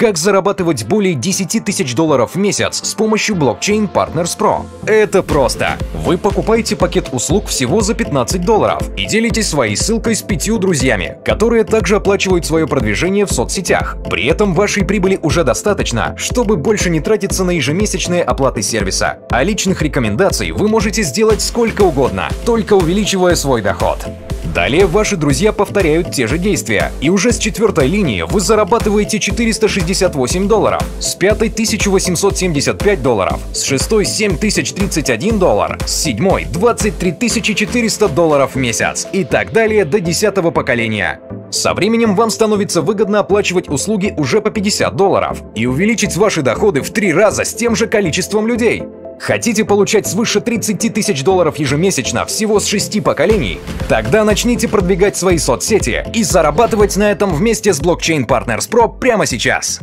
Как зарабатывать более 10 тысяч долларов в месяц с помощью Blockchain Partners Pro? Это просто. Вы покупаете пакет услуг всего за 15 долларов и делитесь своей ссылкой с пятью друзьями, которые также оплачивают свое продвижение в соцсетях. При этом вашей прибыли уже достаточно, чтобы больше не тратиться на ежемесячные оплаты сервиса. А личных рекомендаций вы можете сделать сколько угодно, только увеличивая свой доход. Далее ваши друзья повторяют те же действия, и уже с четвертой линии вы зарабатываете 468 долларов, с пятой 1875 долларов, с шестой 7031 доллар, с седьмой 23 400 долларов в месяц и так далее до десятого поколения. Со временем вам становится выгодно оплачивать услуги уже по 50 долларов и увеличить ваши доходы в три раза с тем же количеством людей. Хотите получать свыше 30 тысяч долларов ежемесячно всего с 6 поколений? Тогда начните продвигать свои соцсети и зарабатывать на этом вместе с Blockchain Partners Pro прямо сейчас.